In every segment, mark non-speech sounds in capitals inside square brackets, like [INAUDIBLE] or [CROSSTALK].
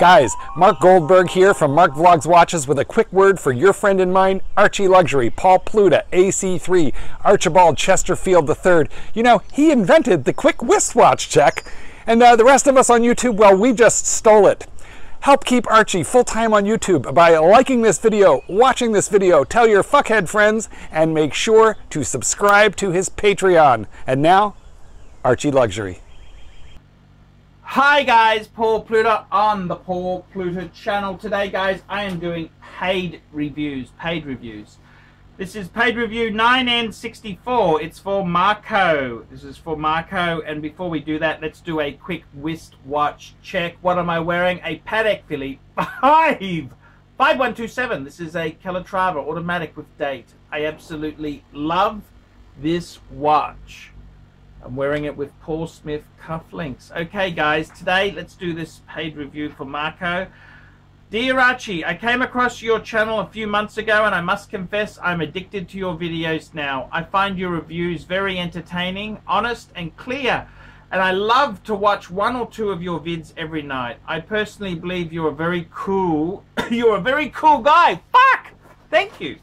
Guys, Mark Goldberg here from Mark Vlogs Watches with a quick word for your friend and mine, Archie Luxury, Paul Pluta, AC3, Archibald Chesterfield III. You know, he invented the quick wristwatch check, and uh, the rest of us on YouTube, well, we just stole it. Help keep Archie full-time on YouTube by liking this video, watching this video, tell your fuckhead friends, and make sure to subscribe to his Patreon. And now, Archie Luxury. Hi guys, Paul Pluta on the Paul Pluta channel. Today guys, I am doing paid reviews, paid reviews. This is paid review 9N64. It's for Marco. This is for Marco. And before we do that, let's do a quick wrist watch check. What am I wearing? A Patek Philippe 5. 5127. This is a Calatrava automatic with date. I absolutely love this watch. I'm wearing it with Paul Smith cufflinks. Okay, guys, today let's do this paid review for Marco. Dear Archie, I came across your channel a few months ago and I must confess I'm addicted to your videos now. I find your reviews very entertaining, honest and clear and I love to watch one or two of your vids every night. I personally believe you're a very cool, [COUGHS] you're a very cool guy. Fuck! Thank you.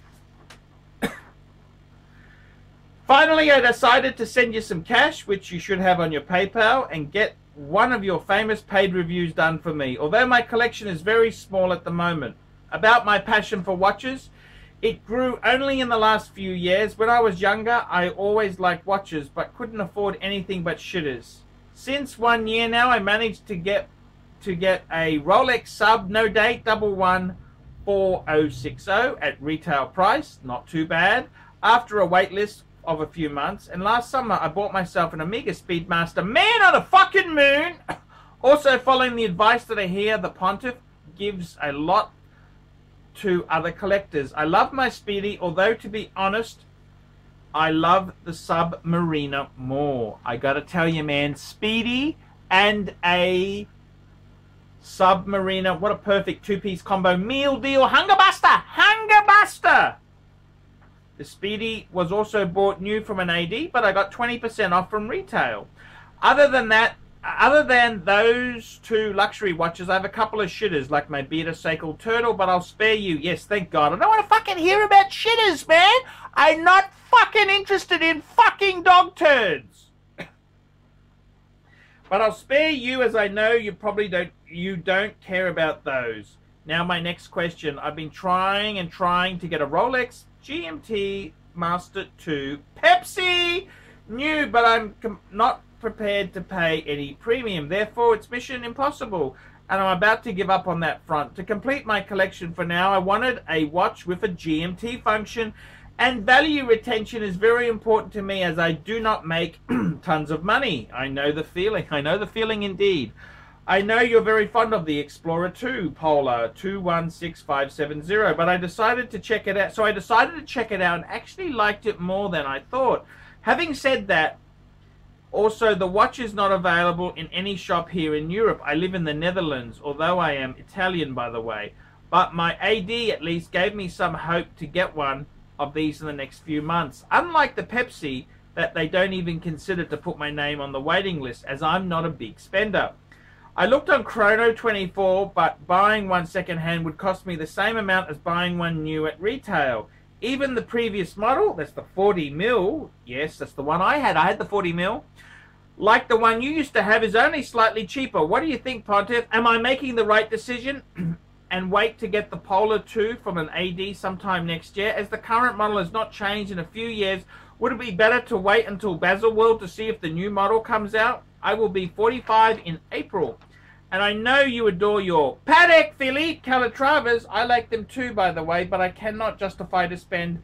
Finally, I decided to send you some cash, which you should have on your PayPal, and get one of your famous paid reviews done for me. Although my collection is very small at the moment. About my passion for watches, it grew only in the last few years. When I was younger, I always liked watches, but couldn't afford anything but shitters. Since one year now, I managed to get to get a Rolex sub, no date, double one, 4060 at retail price. Not too bad. After a wait list of a few months. And last summer, I bought myself an Omega Speedmaster Man on the fucking moon. [LAUGHS] Also, following the advice that I hear, the Pontiff gives a lot to other collectors. I love my Speedy, although to be honest, I love the Submariner more. I gotta tell you, man, Speedy and a Submariner, what a perfect two-piece combo meal deal. Hunger Buster! Hunger Buster! The Speedy was also bought new from an AD, but I got 20% off from retail. Other than that, other than those two luxury watches, I have a couple of shitters, like my Beta Seiko Turtle, but I'll spare you. Yes, thank God. I don't want to fucking hear about shitters, man. I'm not fucking interested in fucking dog turds. but I'll spare you, as I know you probably don't, you don't care about those. Now, my next question. I've been trying and trying to get a Rolex GMT Master 2 Pepsi new, but I'm not prepared to pay any premium. Therefore, it's mission impossible, and I'm about to give up on that front. To complete my collection for now, I wanted a watch with a GMT function, and value retention is very important to me as I do not make [CLEARS THROAT] tons of money. I know the feeling. I know the feeling indeed. I know you're very fond of the Explorer 2 Polar 216570, but I decided to check it out. So I decided to check it out and actually liked it more than I thought. Having said that, also the watch is not available in any shop here in Europe. I live in the Netherlands, although I am Italian by the way. But my AD at least gave me some hope to get one of these in the next few months. Unlike the Pepsi, that they don't even consider to put my name on the waiting list as I'm not a big spender. I looked on Chrono24, but buying one secondhand would cost me the same amount as buying one new at retail. Even the previous model, that's the 40 mil, yes, that's the one I had. I had the 40 mil. Like the one you used to have, is only slightly cheaper. What do you think, Pontiff? Am I making the right decision? [CLEARS THROAT] and wait to get the Polar 2 from an AD sometime next year. As the current model has not changed in a few years, would it be better to wait until Baselworld to see if the new model comes out? I will be 45 in April. And I know you adore your Patek Philippe Calatravas. I like them too, by the way, but I cannot justify to spend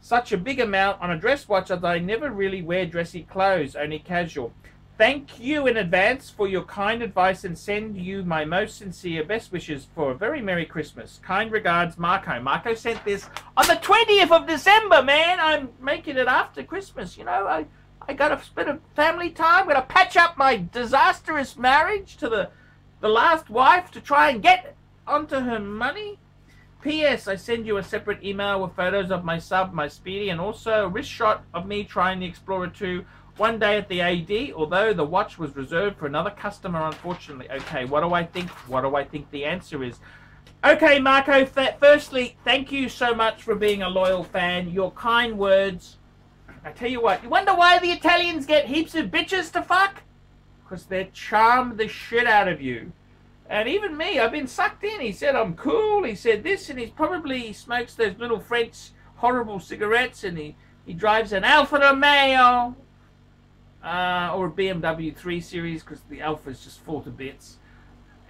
such a big amount on a dress watch as I never really wear dressy clothes, only casual. Thank you in advance for your kind advice and send you my most sincere best wishes for a very Merry Christmas. Kind regards, Marco. Marco sent this on the 20th of December, man. I'm making it after Christmas, you know. I, I got a bit of family time. I'm going to patch up my disastrous marriage to the the last wife to try and get onto her money? P.S. I send you a separate email with photos of my sub, my Speedy, and also a wrist shot of me trying the Explorer 2 one day at the AD, although the watch was reserved for another customer, unfortunately. Okay, what do I think? What do I think the answer is? Okay, Marco, th- firstly, thank you so much for being a loyal fan. Your kind words. I tell you what, you wonder why the Italians get heaps of bitches to fuck? Because they charm the shit out of you. And even me, I've been sucked in. He said I'm cool. He said this, and he's probably he smokes those little French horrible cigarettes, and he, he drives an Alfa Romeo uh, or a BMW 3 Series because the Alfa's just fall to bits.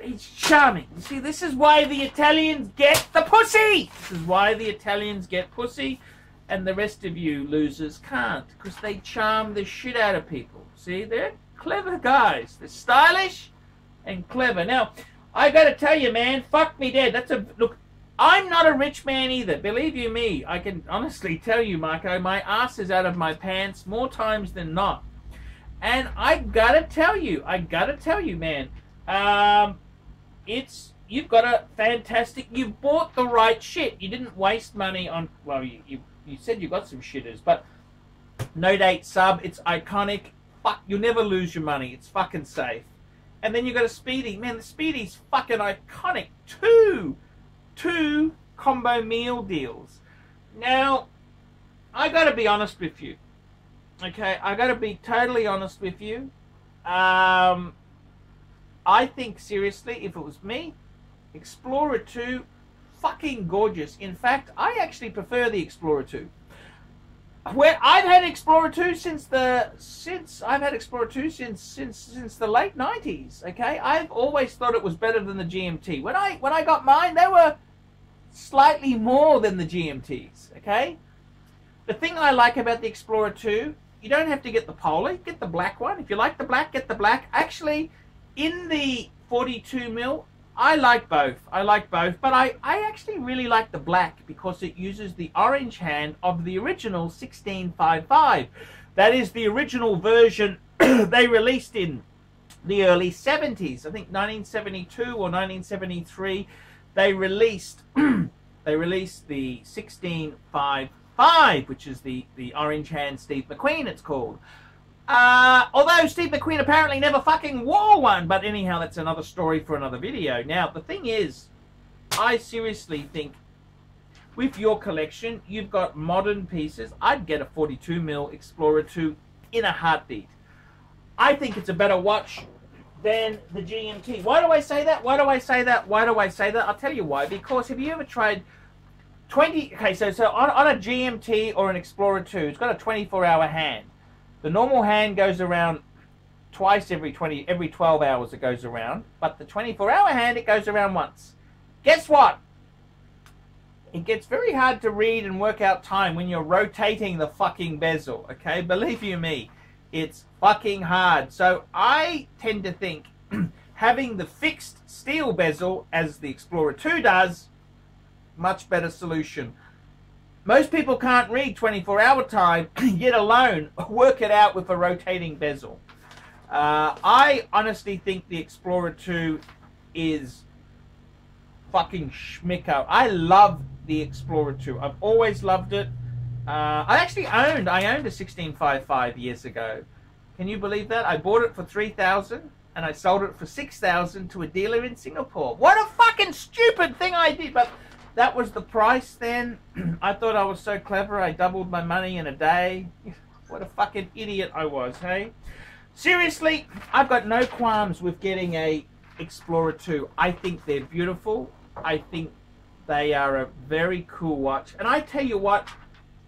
He's charming. You see, this is why the Italians get the pussy. This is why the Italians get pussy, and the rest of you losers can't because they charm the shit out of people. See, they're clever guys. They're stylish and clever. Now, I got to tell you, man, fuck me dead. That's a look. I'm not a rich man either. Believe you me, I can honestly tell you, Marco, my ass is out of my pants more times than not. And I gotta tell you, I gotta tell you, man, um, it's you've got a fantastic. You've bought the right shit. You didn't waste money on. Well, you you, you said you got some shitters, but no date sub. It's iconic. Fuck, you'll never lose your money. It's fucking safe. And then you got a Speedy. Man, the Speedy's fucking iconic. Two, two combo meal deals. Now, I got to be honest with you. Okay, I got to be totally honest with you. Um, I think seriously, if it was me, Explorer 2, fucking gorgeous. In fact, I actually prefer the Explorer 2. I've had Explorer 2 since the since I've had Explorer 2 since since since the late 90s, okay? I've always thought it was better than the GMT. When I when I got mine, they were slightly more than the GMTs, okay? The thing I like about the Explorer 2 you don't have to get the polar. Get the black one. If you like the black, get the black. Actually, in the 42 mil, I like both. I like both, but I, I actually really like the black because it uses the orange hand of the original 1655. That is the original version [CLEARS THROAT] they released in the early 70s. I think 1972 or 1973 they released [CLEARS THROAT] they released the 1655 Five, which is the, the orange hand Steve McQueen, it's called. Uh, although Steve McQueen apparently never fucking wore one, but anyhow, that's another story for another video. Now, the thing is, I seriously think with your collection, you've got modern pieces. I'd get a 42 mil Explorer 2 in a heartbeat. I think it's a better watch than the GMT. Why do I say that? Why do I say that? Why do I say that? I'll tell you why. Because have you ever tried 20 okay so so on, on a gmt or an explorer 2 it's got a 24 hour hand the normal hand goes around twice every 20 every 12 hours it goes around but the 24 hour hand it goes around once. Guess what? It gets very hard to read and work out time when you're rotating the fucking bezel okay? Believe you me it's fucking hard. So i tend to think [CLEARS THROAT] having the fixed steel bezel as the explorer 2 does much better solution. Most people can't read 24 hour time, [CLEARS THROAT] yet alone work it out with a rotating bezel. Uh, I honestly think the Explorer 2 is fucking schmicko. I love the Explorer 2. I've always loved it. Uh, I actually owned, I owned a 1655 years ago. Can you believe that? I bought it for 3000 and I sold it for 6000 to a dealer in Singapore. What a fucking stupid thing I did, but that was the price then. [CLEARS THROAT] I thought I was so clever. I doubled my money in a day. [LAUGHS] What a fucking idiot I was, hey? Seriously, I've got no qualms with getting a Explorer 2. I think they're beautiful. I think they are a very cool watch. And I tell you what,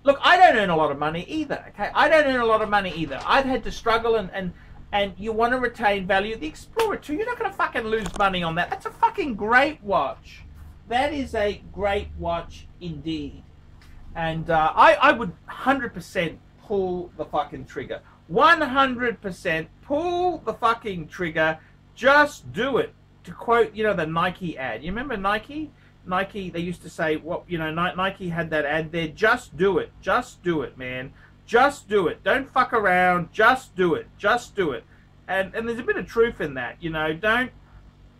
look, I don't earn a lot of money either, okay? I don't earn a lot of money either. I've had to struggle and, and, and you want to retain value. The Explorer 2, you're not going to fucking lose money on that. That's a fucking great watch that is a great watch indeed. And uh, I, I would 100% pull the fucking trigger. 100% pull the fucking trigger. Just do it. To quote, you know, the Nike ad. You remember Nike? Nike, they used to say, what, you know, Nike had that ad there. Just do it. Just do it, man. Just do it. Don't fuck around. Just do it. Just do it. And, and there's a bit of truth in that, you know. Don't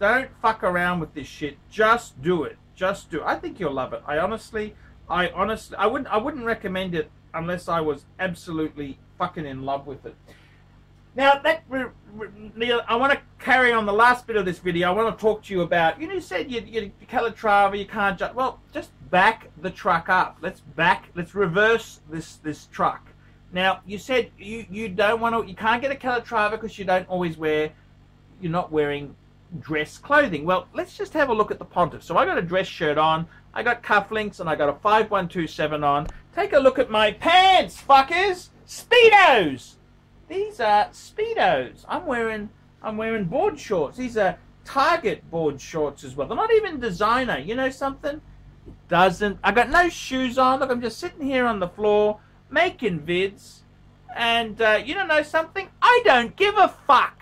don't fuck around with this shit. Just do it. Just do it. I think you'll love it. I honestly, I honestly, I wouldn't, I wouldn't recommend it unless I was absolutely fucking in love with it. Now that Neil, I want to carry on the last bit of this video. I want to talk to you about. You know, you said you, you Calatrava, you can't just. Well, just back the truck up. Let's back. Let's reverse this this truck. Now you said you you don't want to. You can't get a Calatrava because you don't always wear. You're not wearing dress clothing. Well, let's just have a look at the Pontiff. So I got a dress shirt on. I got cufflinks and I got a 5127 on. Take a look at my pants, fuckers. Speedos. These are speedos. I'm wearing I'm wearing board shorts. These are Target board shorts as well. They're not even designer. You know something? Doesn't. I got no shoes on. Look, I'm just sitting here on the floor making vids. And uh, you don't know something? I don't give a fuck.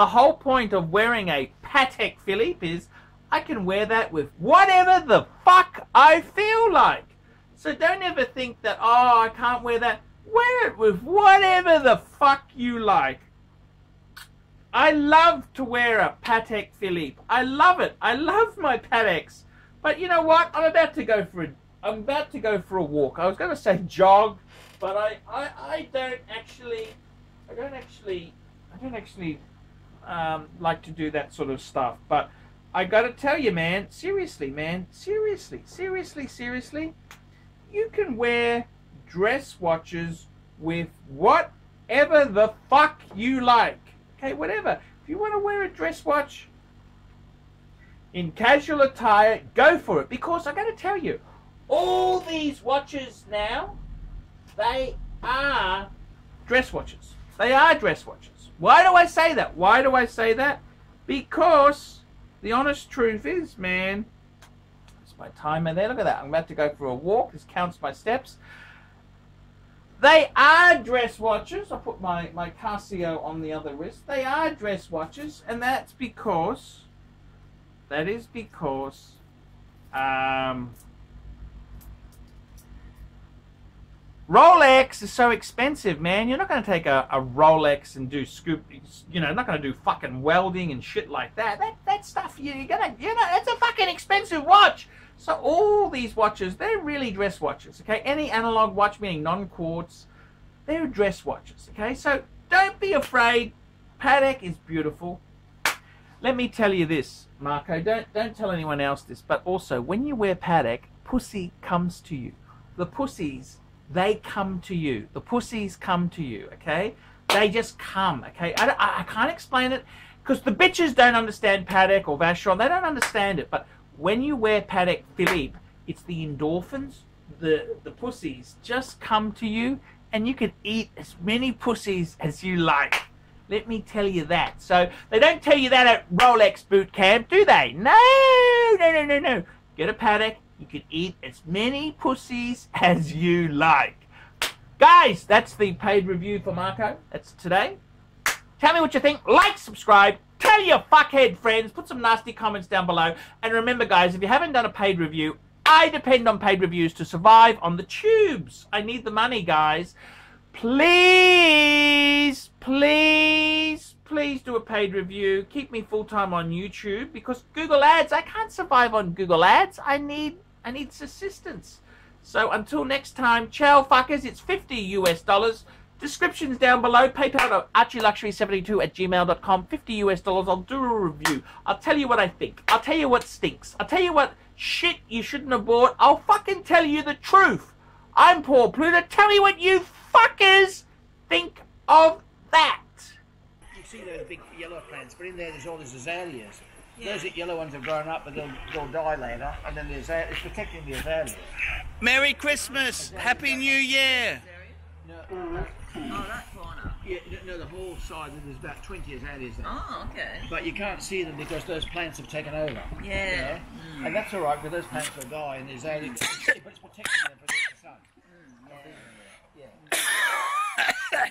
The whole point of wearing a Patek Philippe is I can wear that with whatever the fuck I feel like. So don't ever think that, oh, I can't wear that. Wear it with whatever the fuck you like. I love to wear a Patek Philippe. I love it. I love my Pateks. But you know what? I'm about to go for a I'm about to go for a walk. I was going to say jog, but I, I, I don't actually I don't actually I don't actually um, like to do that sort of stuff. But I got to tell you, man, seriously, man, seriously, seriously, seriously, you can wear dress watches with whatever the fuck you like. Okay, whatever. If you want to wear a dress watch in casual attire, go for it. Because I got to tell you, all these watches now, they are dress watches. They are dress watches. Why do I say that? Why do I say that? Because the honest truth is, man, it's my timer there. Look at that. I'm about to go for a walk. This counts my steps. They are dress watches. I put my, my Casio on the other wrist. They are dress watches, and that's because that is because um, Rolex is so expensive, man. You're not going to take a, a Rolex and do scoop, you know, not going to do fucking welding and shit like that. That that stuff, you, you're going to, you know, it's a fucking expensive watch. So all these watches, they're really dress watches, okay? Any analog watch, meaning non-quartz, they're dress watches, okay? So don't be afraid. Patek is beautiful. Let me tell you this, Marco. Don't don't tell anyone else this, but also when you wear Patek, pussy comes to you. The pussies they come to you. The pussies come to you, okay? They just come, okay? I, I, I can't explain it because the bitches don't understand Patek or Vacheron. They don't understand it. But when you wear Patek Philippe, it's the endorphins, the, the pussies just come to you and you can eat as many pussies as you like. Let me tell you that. So they don't tell you that at Rolex boot camp, do they? No, no, no, no, no. Get a Patek, you can eat as many pussies as you like. Guys, that's the paid review for Marco. That's today. Tell me what you think. Like, subscribe. Tell your fuckhead friends. Put some nasty comments down below. And remember, guys, if you haven't done a paid review, I depend on paid reviews to survive on the tubes. I need the money, guys. Please, please, please do a paid review. Keep me full time on YouTube because Google Ads, I can't survive on Google Ads. I need I need assistance. So until next time, ciao fuckers, it's 50 US dollars. Descriptions down below. PayPal at archieluxury72 at gmail.com. 50 US dollars. I'll do a review. I'll tell you what I think. I'll tell you what stinks. I'll tell you what shit you shouldn't have bought. I'll fucking tell you the truth. I'm Paul Pluta. Tell me what you fuckers think of that. You see those big yellow plants, but in there there's all these azaleas. Those yellow ones have grown up, but they'll, they'll die later. And then the azalea, it's protecting the azaleas. Merry Christmas! Happy New Year! No, Oh, that corner. yeah, no, the whole side, there's about 20 azaleas there. Oh, okay. But you can't see them because those plants have taken over. Yeah. You know? And that's all right, because those plants will die and the azalea, but it's protecting them from the sun. Yeah.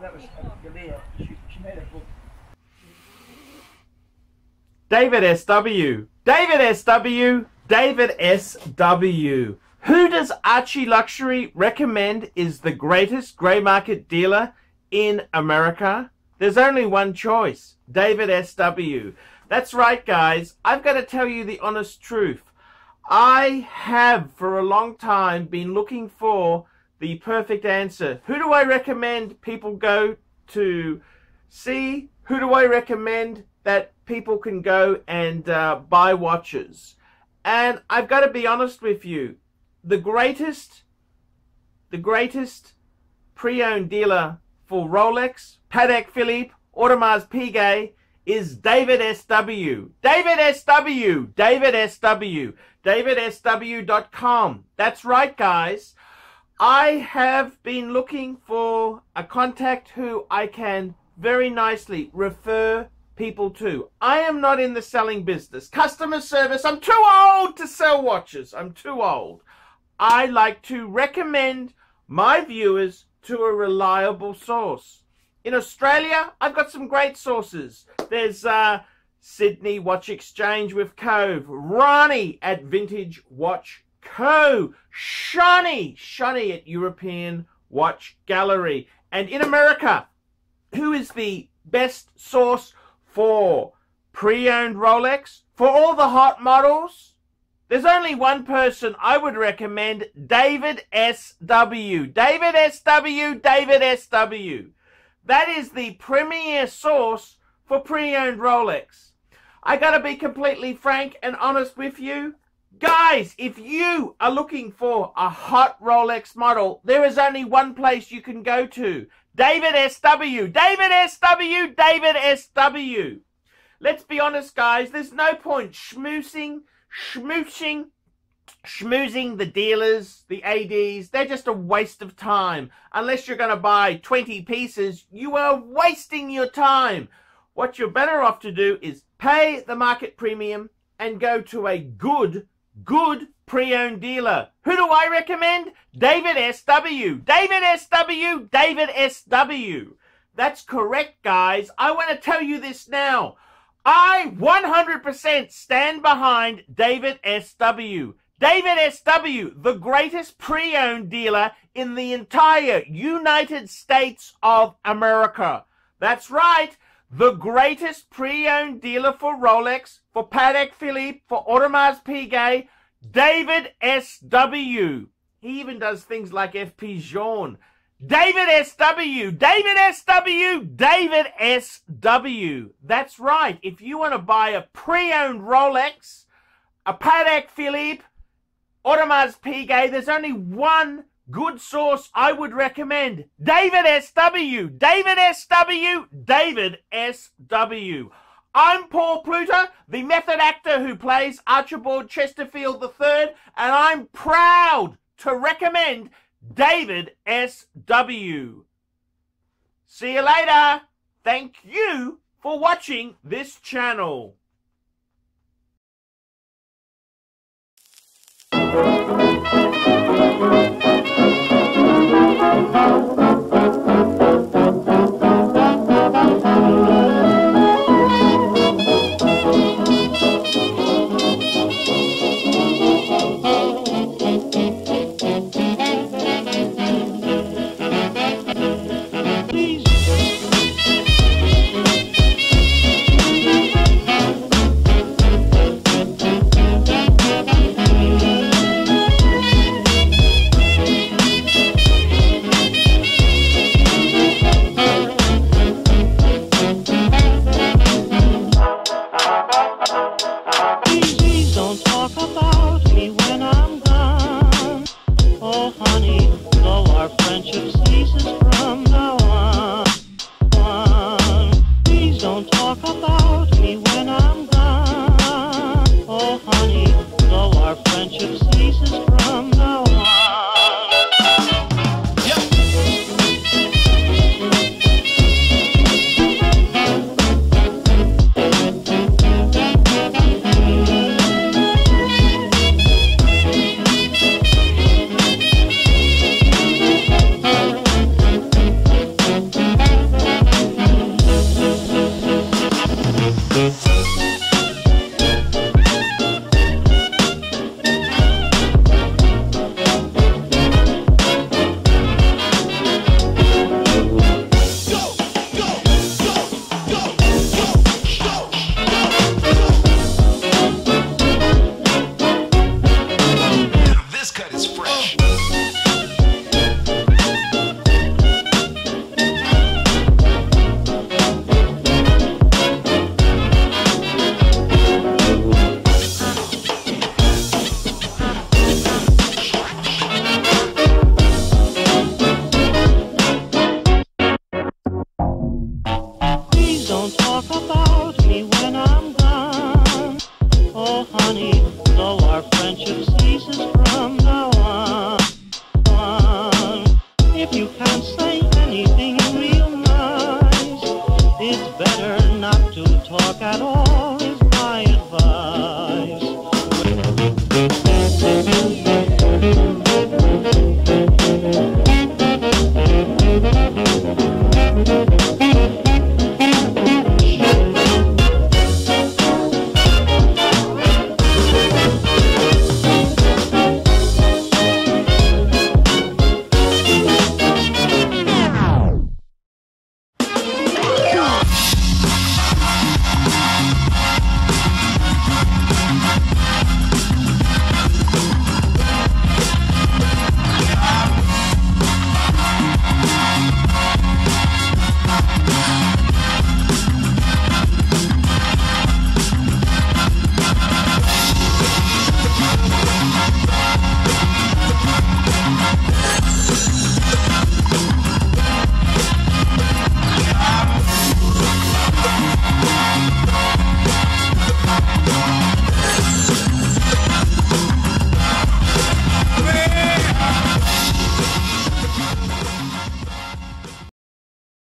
That was uh, David SW. David SW. David SW. Who does Archie Luxury recommend is the greatest grey market dealer in America? There's only one choice David SW. That's right, guys. I've got to tell you the honest truth. I have for a long time been looking for the perfect answer. Who do I recommend people go to see? Who do I recommend that people can go and uh, buy watches? And I've got to be honest with you, the greatest, the greatest pre-owned dealer for Rolex, Patek Philippe, Audemars Piguet is David SW. David SW. David SW. DavidSW.com. That's right, guys. I have been looking for a contact who I can very nicely refer people to. I am not in the selling business. Customer service, I'm too old to sell watches. I'm too old. I like to recommend my viewers to a reliable source. In Australia, I've got some great sources. There's uh, Sydney Watch Exchange with Cove, Ronnie at Vintage Watch Co, Shani, Shani at European Watch Gallery. And in America, who is the best source for pre-owned Rolex? For all the hot models? There's only one person I would recommend, David S.W. David S.W. David S.W. That is the premier source for pre-owned Rolex. I gotta be completely frank and honest with you. Guys, if you are looking for a hot Rolex model, there is only one place you can go to. David SW. David SW. David SW. Let's be honest, guys. There's no point schmoozing, schmooching, schmoozing the dealers, the ADs. They're just a waste of time. Unless you're going to buy 20 pieces, you are wasting your time. What you're better off to do is pay the market premium and go to a good good pre-owned dealer. Who do I recommend? David SW. David SW. David SW. That's correct, guys. I want to tell you this now. I 100% stand behind David SW. David SW, the greatest pre-owned dealer in the entire United States of America. That's right the greatest pre-owned dealer for Rolex, for Patek Philippe, for Audemars Piguet, David S.W. He even does things like FP Journe. David S.W. David S.W. David S.W. That's right. If you want to buy a pre-owned Rolex, a Patek Philippe, Audemars Piguet, there's only one good source I would recommend. David S.W. David S.W. David S.W. I'm Paul Pluta, the method actor who plays Archibald Chesterfield III, and I'm proud to recommend David S.W. See you later. Thank you for watching this channel. Oh. friendship from If you can't say anything real nice, it's better not to talk at all is my advice.